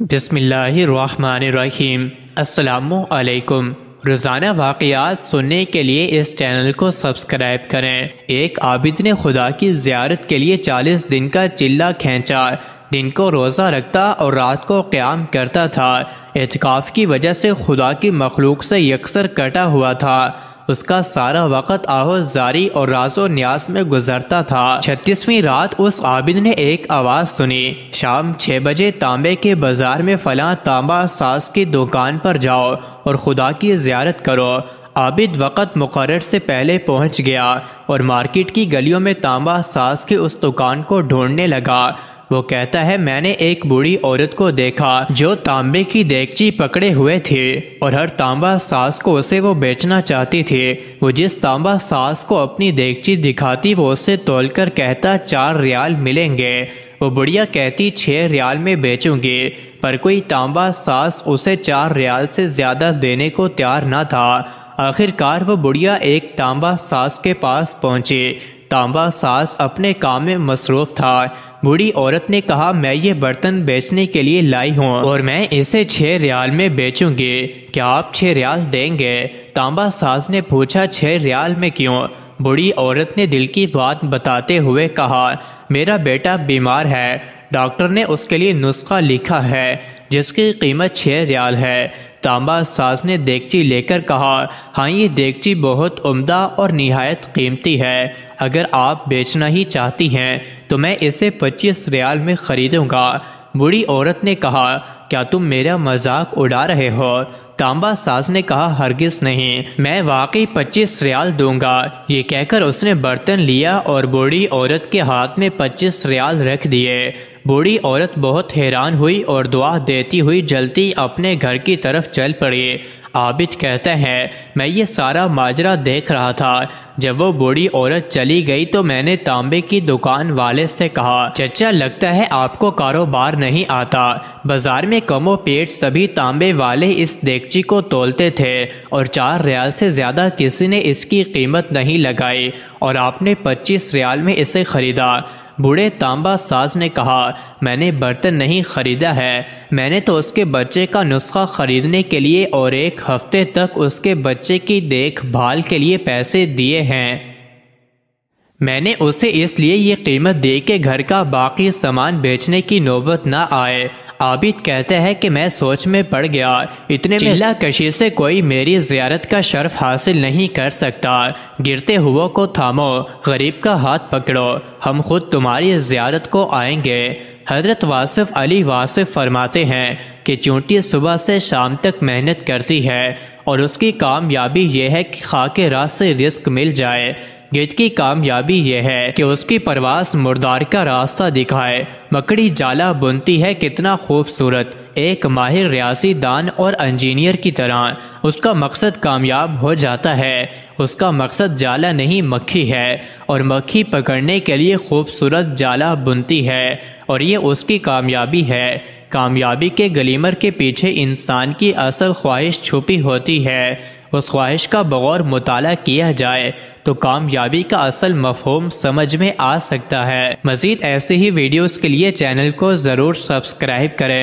बिसमीम असलकुम रोज़ाना वाक़ात सुनने के लिए इस चैनल को सब्सक्राइब करें। एक आबिद ने खुदा की ज़्यारत के लिए चालीस दिन का चिल्ला खींचा। दिन को रोज़ा रखता और रात को क़्याम करता था। एहतिकाफ़ की वजह से खुदा की मखलूक से यकसर कटा हुआ था। उसका सारा वक़्त आहो जारी और राजो न्यास में गुजरता था। छत्तीसवीं रात उस आबिद ने एक आवाज़ सुनी। शाम छः बजे तांबे के बाज़ार में फला तांबा सास की दुकान पर जाओ और खुदा की जियारत करो। आबिद वक़्त मुकर से पहले पहुँच गया और मार्केट की गलियों में तांबा सास की उस दुकान को ढूँढने लगा। वो कहता है, मैंने एक बूढ़ी औरत को देखा जो तांबे की देगची पकड़े हुए थे और हर तांबा सास को उसे वो बेचना चाहती थी। वो जिस तांबा सास को अपनी देगची दिखाती, वो उसे तोलकर कहता, चार रियाल मिलेंगे। वो बुढ़िया कहती छः रियाल में बेचूँगी, पर कोई तांबा सास उसे चार रियाल से ज़्यादा देने को तैयार न था। आखिरकार वो बुढ़िया एक तांबा सास के पास पहुँची। तांबा सास अपने काम में मसरूफ था। बूढ़ी औरत ने कहा, मैं ये बर्तन बेचने के लिए लाई हूँ और मैं इसे छः रियाल में बेचूँगी। क्या आप छः रियाल देंगे? तांबा सास ने पूछा छः रियाल में क्यों? बूढ़ी औरत ने दिल की बात बताते हुए कहा, मेरा बेटा बीमार है। डॉक्टर ने उसके लिए नुस्खा लिखा है, जिसकी कीमत छः रियाल है। तांबा सास ने देगची लेकर कहा हाँ ये देगची बहुत उम्दा और निहायत कीमती है। अगर आप बेचना ही चाहती हैं तो मैं इसे पच्चीस रियाल में ख़रीदूँगा। बूढ़ी औरत ने कहा, क्या तुम मेरा मज़ाक उड़ा रहे हो? तांबा साज ने कहा, हरगिज नहीं, मैं वाकई पच्चीस रियाल दूँगा। ये कहकर उसने बर्तन लिया और बूढ़ी औरत के हाथ में पच्चीस रियाल रख दिए। बूढ़ी औरत बहुत हैरान हुई और दुआ देती हुई जल्दी अपने घर की तरफ़ चल पड़ी। आबिद कहते हैं, मैं ये सारा माजरा देख रहा था। जब वो बूढ़ी औरत चली गई तो मैंने तांबे की दुकान वाले से कहा, चचा, लगता है आपको कारोबार नहीं आता। बाज़ार में कमो पेट सभी तांबे वाले इस देगची को तोलते थे और चार रियाल से ज़्यादा किसी ने इसकी कीमत नहीं लगाई और आपने पच्चीस रियाल में इसे ख़रीदा। बूढ़े तांबा साज ने कहा, मैंने बर्तन नहीं खरीदा है। मैंने तो उसके बच्चे का नुस्खा खरीदने के लिए और एक हफ़्ते तक उसके बच्चे की देखभाल के लिए पैसे दिए हैं। मैंने उसे इसलिए ये कीमत दे के घर का बाकी सामान बेचने की नौबत ना आए। आबिद कहते हैं कि मैं सोच में पड़ गया। इतने चिल्ला। कशी से कोई मेरी जियारत का शर्फ हासिल नहीं कर सकता। गिरते हुओं को थामो गरीब का हाथ पकड़ो। हम खुद तुम्हारी जियारत को आएँगे। हज़रत वासिफ अली वासिफ फरमाते हैं कि चूंटी सुबह से शाम तक मेहनत करती है और उसकी कामयाबी यह है कि खाके रात से रिस्क मिल जाए। गिद की कामयाबी यह है कि उसकी परवास मुर्दार का रास्ता दिखाए। मकड़ी जाला बुनती है कितना खूबसूरत। एक माहिर रियासी दान और इंजीनियर की तरह उसका मकसद कामयाब हो जाता है। उसका मकसद जाला नहीं, मक्खी है और मक्खी पकड़ने के लिए खूबसूरत जाला बुनती है और ये उसकी कामयाबी है। कामयाबी के गलीमर के पीछे इंसान की असल ख्वाहिश छुपी होती है। उस ख्वाहिश का बगौर मुताला किया जाए तो कामयाबी का असल मफहम समझ में आ सकता है। मज़ीद ऐसे ही वीडियोज़ के लिए चैनल को ज़रूर सब्सक्राइब करें।